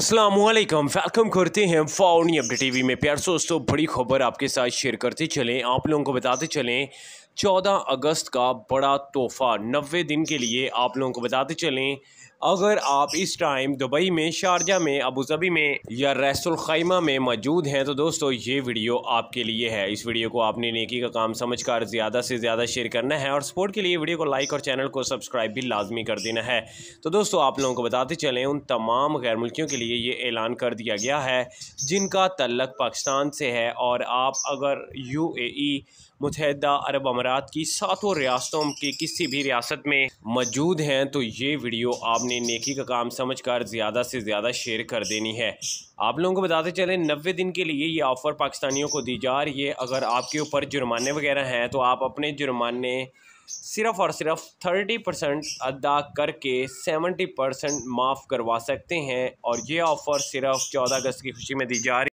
Aslam welcome करते हैं फाउनी update TV में। प्यार दोस्तों, बड़ी खबर आपके साथ शेयर करते चलें, आप लोगों को बताते चलें चौदह अगस्त का बड़ा तोहफ़ा। नबे दिन के लिए आप लोगों को बताते चलें, अगर आप इस टाइम दुबई में, शारजा में अबूजबी में या रैसुल खैमा में मौजूद हैं तो दोस्तों, ये वीडियो आपके लिए है। इस वीडियो को आपने नेकी का काम समझकर ज़्यादा से ज़्यादा शेयर करना है और सपोर्ट के लिए वीडियो को लाइक और चैनल को सब्सक्राइब भी लाजमी कर देना है। तो दोस्तों, आप लोगों को बताते चलें, उन तमाम गैर मुल्कियों के लिए ये ऐलान कर दिया गया है, जिनका तल्लक पाकिस्तान से है और आप अगर यू ए ई मुतहदा अरब अमारात की सातों रियासतों की किसी भी रियासत में मौजूद हैं तो ये वीडियो आपने नेकी का काम समझकर ज़्यादा से ज़्यादा शेयर कर देनी है। आप लोगों को बताते चलें नबे दिन के लिए ये ऑफ़र पाकिस्तानियों को दी जा रही है। अगर आपके ऊपर जुर्माने वगैरह हैं तो आप अपने जुर्माने सिर्फ़ और सिर्फ़ थर्टी परसेंट अदा करके सेवेंटी परसेंट माफ़ करवा सकते हैं। और ये ऑफ़र सिर्फ़ चौदह अगस्त की खुशी में दी जा रही